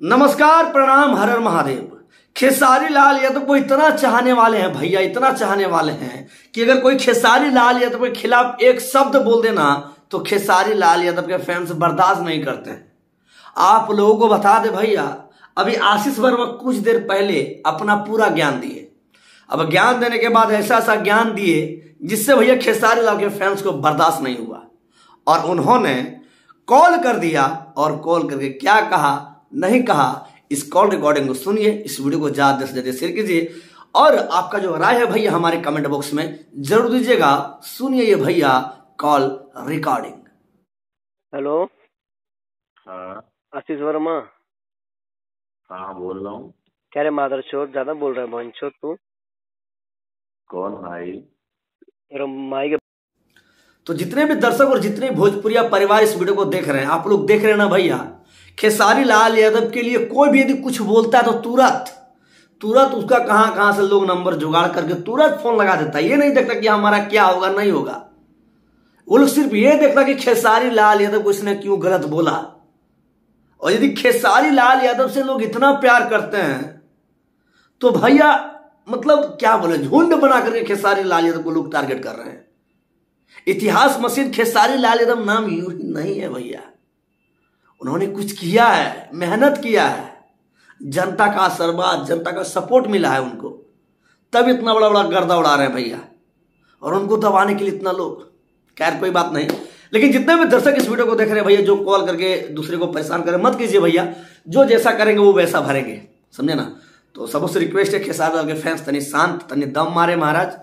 नमस्कार, प्रणाम, हर हर महादेव। खेसारी लाल यादव को इतना चाहने वाले हैं भैया, इतना चाहने वाले हैं कि अगर कोई खेसारी लाल यादव के खिलाफ एक शब्द बोल देना तो खेसारी लाल यादव के फैंस बर्दाश्त नहीं करते। हैं आप लोगों को बता दे भैया, अभी आशीष वर्मा कुछ देर पहले अपना पूरा ज्ञान दिए। अब ज्ञान देने के बाद ऐसा ऐसा ज्ञान दिए, जिससे भैया खेसारी लाल के फैंस को बर्दाश्त नहीं हुआ। और उन्होंने कॉल कर दिया, और कॉल करके क्या कहा नहीं कहा। इस कॉल रिकॉर्डिंग को सुनिए इस वीडियो को ज़्यादा से ज़्यादा शेयर कीजिए। और आपका जो राय है भैया हमारे कमेंट बॉक्स में ज़रूर दीजिएगा। सुनिए ये भैया कॉल रिकॉर्डिंग हेलो हाँ। आशीष वर्मा। हाँ बोल रहा हूँ। क्या रे मादर चोर ज़्यादा बोल रहा है बहन चोर तू। कौन भाई? माई के तो जितने भी दर्शक और जितने भोजपुरिया परिवार इस वीडियो को देख रहे हैं आप लोग देख रहे हैं ना भैया? खेसारी लाल यादव के लिए कोई भी यदि कुछ बोलता है तो तुरंत तुरंत उसका कहाँ कहाँ से लोग नंबर जुगाड़ करके तुरंत फ़ोन लगा देता ये नहीं देखता कि हमारा क्या होगा, नहीं होगा। वो लोग सिर्फ़ ये देखता कि खेसारी लाल यादव को इसने क्यों गलत बोला। और यदि खेसारी लाल यादव से लोग इतना प्यार करते हैं तो भैया मतलब क्या बोले, झुंड बना करके खेसारी लाल यादव को लोग टारगेट कर रहे हैं। इतिहास मशीन खेसारी लाल यादव नाम यूँ ही नहीं है भैया। उन्होंने कुछ किया है, मेहनत किया है। जनता का आशीर्वाद, जनता का सपोर्ट मिला है उनको। तब इतना बड़ा बड़ा गर्दा उड़ा रहे हैं भैया। और उनको दबाने के लिए इतना लोग। खैर, कोई बात नहीं। लेकिन जितने भी दर्शक इस वीडियो को देख रहे हैं भैया, जो कॉल करके दूसरे को परेशान करें मत कीजिए भैया। जो जैसा करेंगे, वो वैसा भरेंगे। समझे ना? तो सबसे रिक्वेस्ट है खेसारी के फैंस तनी शांत, तनी दम मारे महाराज।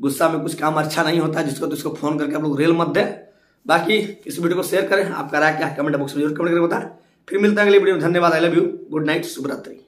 गुस्सा में कुछ काम अच्छा नहीं होता, जिसको तो इसको फ़ोन करके आप लोग रेल मत दें। बाकी इस वीडियो को शेयर करें। आपका राय क्या कमेंट बॉक्स में ज़रूर कमेंट करके बताएँ। फिर मिलते हैं अगले वीडियो में। धन्यवाद। I love you good night शुभ रात्रि